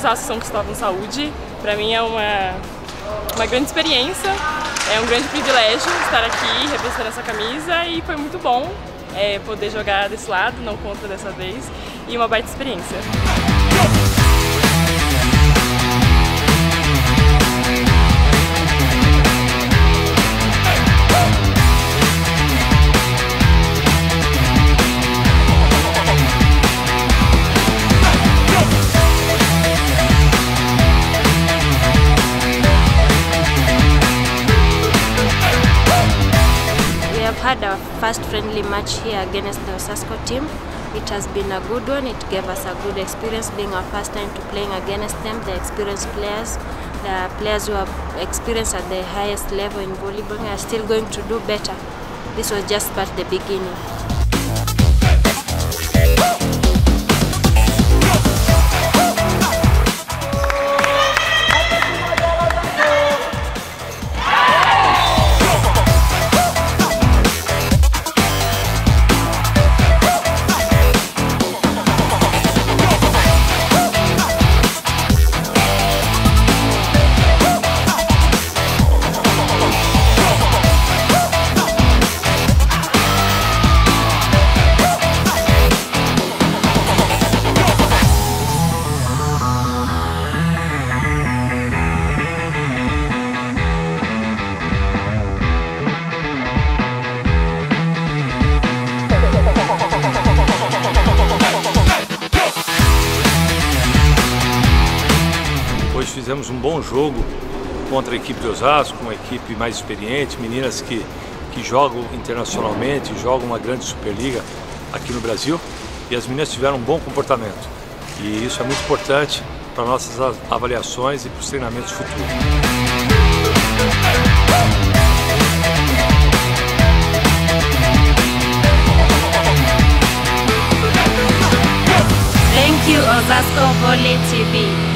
Osasco São Cristóvão Saúde. Para mim é uma, uma grande experiência, é um grande privilégio estar aqui representando essa camisa e foi muito bom é, poder jogar desse lado, não contra dessa vez, e uma baita experiência. Had our first friendly match here against the Osasco team. It has been a good one. It gave us a good experience being our first time to playing against them, the experienced players, the players who have experience at the highest level in volleyball are still going to do better. This was just but the beginning. Hoje fizemos um bom jogo contra a equipe de Osasco, uma equipe mais experiente, meninas que, que jogam internacionalmente, jogam uma grande Superliga aqui no Brasil e as meninas tiveram um bom comportamento. E isso é muito importante para nossas avaliações e para os treinamentos futuros. Thank you, Osasco Volley TV.